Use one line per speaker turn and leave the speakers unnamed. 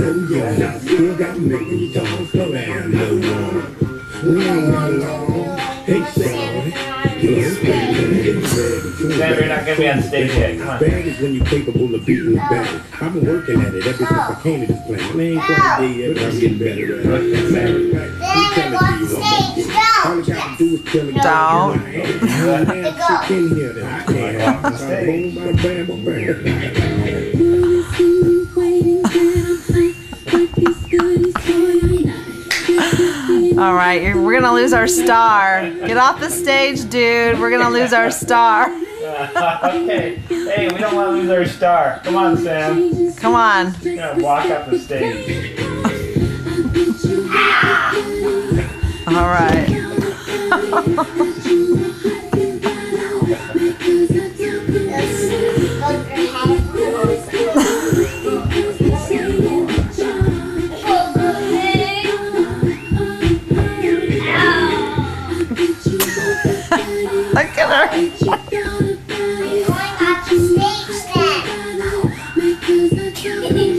I'm dancing.
Still got me tossed around no more. Lean along. Hey, Sam.
Sam, you're not gonna be on stage yet. Come on.
Bad is when you're capable of beating the back. I've been working at it ever since I came to this planet. I ain't quite there yet, but I'm getting better at it.
Then we go on stage.
All you
Go.
got to do is tell me
Don't.
Sit in here then. Yeah. Boom, bada, bam, bam, bam.
All right, you're, we're gonna lose our star. Get off the stage, dude. We're gonna lose our star.
okay. Hey, we don't want to lose our star. Come on, Sam.
Come on.
We're gonna walk up the stage.
All right.
On stage then.